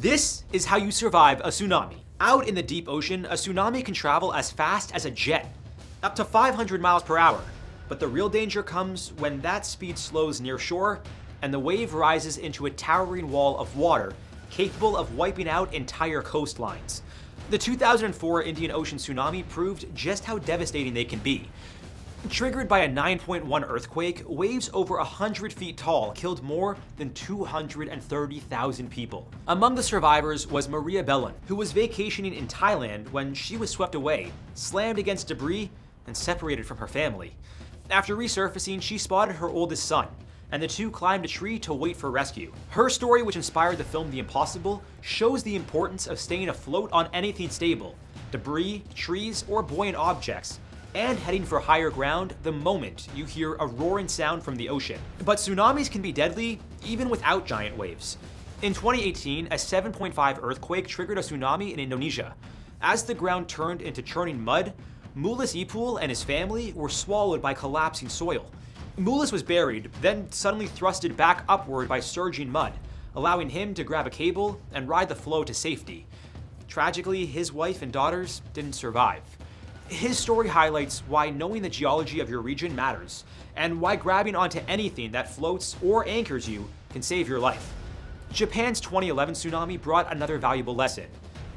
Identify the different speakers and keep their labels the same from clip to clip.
Speaker 1: This is how you survive a tsunami. Out in the deep ocean, a tsunami can travel as fast as a jet, up to 500 miles per hour. But the real danger comes when that speed slows near shore and the wave rises into a towering wall of water capable of wiping out entire coastlines. The 2004 Indian Ocean tsunami proved just how devastating they can be. Triggered by a 9.1 earthquake, waves over 100 feet tall killed more than 230,000 people. Among the survivors was Maria Belón, who was vacationing in Thailand when she was swept away, slammed against debris, and separated from her family. After resurfacing, she spotted her oldest son, and the two climbed a tree to wait for rescue. Her story, which inspired the film The Impossible, shows the importance of staying afloat on anything stable debris, trees, or buoyant objects and heading for higher ground the moment you hear a roaring sound from the ocean. But tsunamis can be deadly even without giant waves. In 2018, a 7.5 earthquake triggered a tsunami in Indonesia. As the ground turned into churning mud, Mulus Ipul and his family were swallowed by collapsing soil. Mulus was buried, then suddenly thrusted back upward by surging mud, allowing him to grab a cable and ride the flow to safety. Tragically, his wife and daughters didn't survive. His story highlights why knowing the geology of your region matters, and why grabbing onto anything that floats or anchors you can save your life. Japan's 2011 tsunami brought another valuable lesson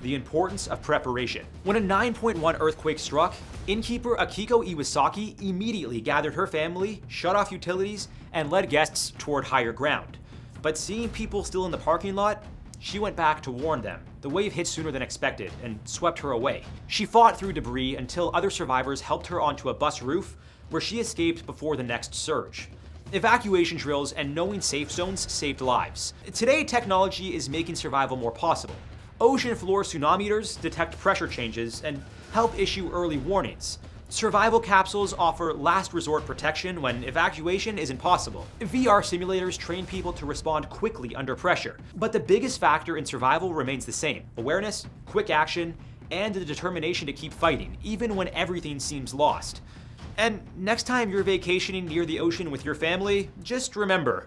Speaker 1: the importance of preparation. When a 9.1 earthquake struck, innkeeper Akiko Iwasaki immediately gathered her family, shut off utilities, and led guests toward higher ground. But seeing people still in the parking lot, she went back to warn them. The wave hit sooner than expected and swept her away. She fought through debris until other survivors helped her onto a bus roof where she escaped before the next surge. Evacuation drills and knowing safe zones saved lives. Today, technology is making survival more possible. Ocean floor tsunameters detect pressure changes and help issue early warnings. Survival capsules offer last resort protection when evacuation is impossible. VR simulators train people to respond quickly under pressure. But the biggest factor in survival remains the same awareness, quick action, and the determination to keep fighting, even when everything seems lost. And next time you're vacationing near the ocean with your family, just remember